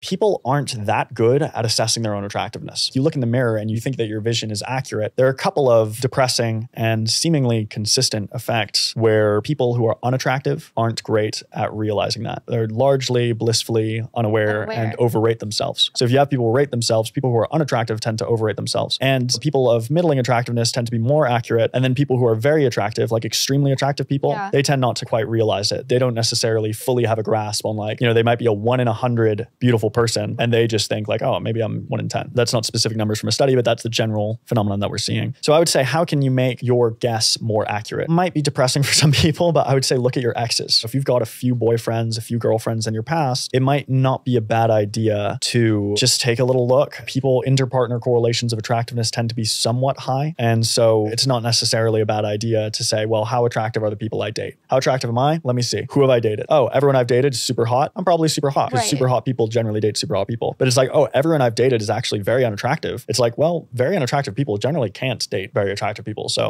people aren't that good at assessing their own attractiveness. If you look in the mirror and you think that your vision is accurate, there are a couple of depressing and seemingly consistent effects where people who are unattractive aren't great at realizing that. They're largely blissfully unaware, Unaware. and overrate themselves. So if you have people who rate themselves, people who are unattractive tend to overrate themselves. And people of middling attractiveness tend to be more accurate. And then people who are very attractive, like extremely attractive people, Yeah. they tend not to quite realize it. They don't necessarily fully have a grasp on like, you know, they might be a one in a hundred beautiful person and they just think like, oh, maybe I'm one in 10. That's not specific numbers from a study, but that's the general phenomenon that we're seeing. So I would say, how can you make your guess more accurate? It Might be depressing for some people, but I would say look at your exes. If you've got a few boyfriends, a few girlfriends in your past, it might not be a bad idea to just take a little look. People, interpartner correlations of attractiveness tend to be somewhat high. And so it's not necessarily a bad idea to say, well, how attractive are the people I date? How attractive am I? Let me see. Who have I dated? Oh, everyone I've dated is super hot. I'm probably super hot because Right. super hot people generally date super hot people. But it's like, oh, everyone I've dated is actually very unattractive. It's like, well, very unattractive people generally can't date very attractive people. So